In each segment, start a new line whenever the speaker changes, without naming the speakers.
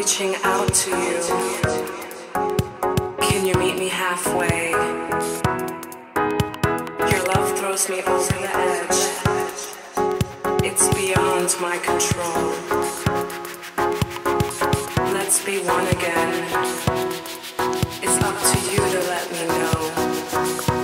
Reaching out to you. Can you meet me halfway? Your love throws me over the edge. It's beyond my control. Let's be one again. It's up to you to let me know.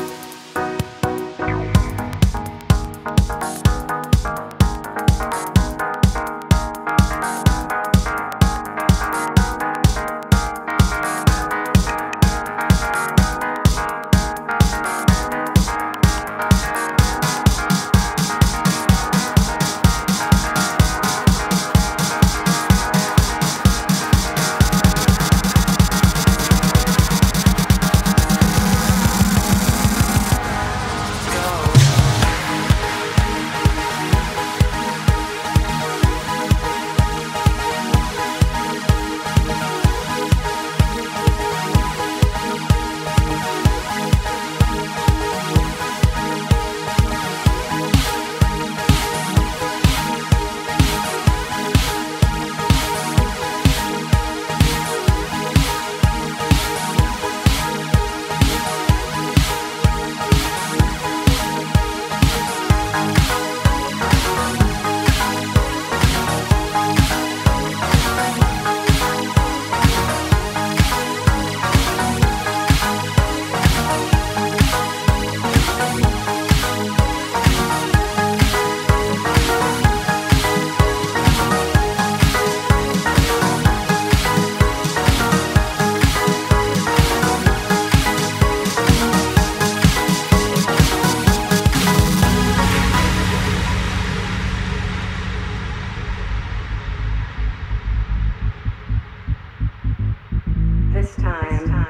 This time,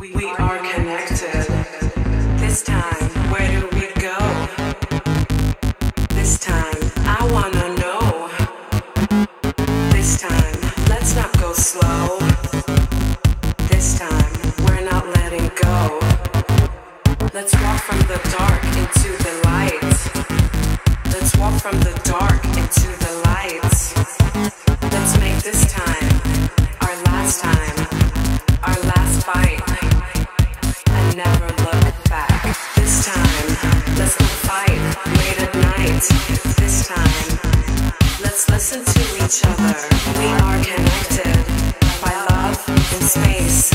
we, are connected. This time, where do we go? This time, I wanna know. This time, let's not go slow. This time, we're not letting go. Let's walk from the dark into the light. Let's walk from the dark into the This time, let's listen to each other. We are connected by love and space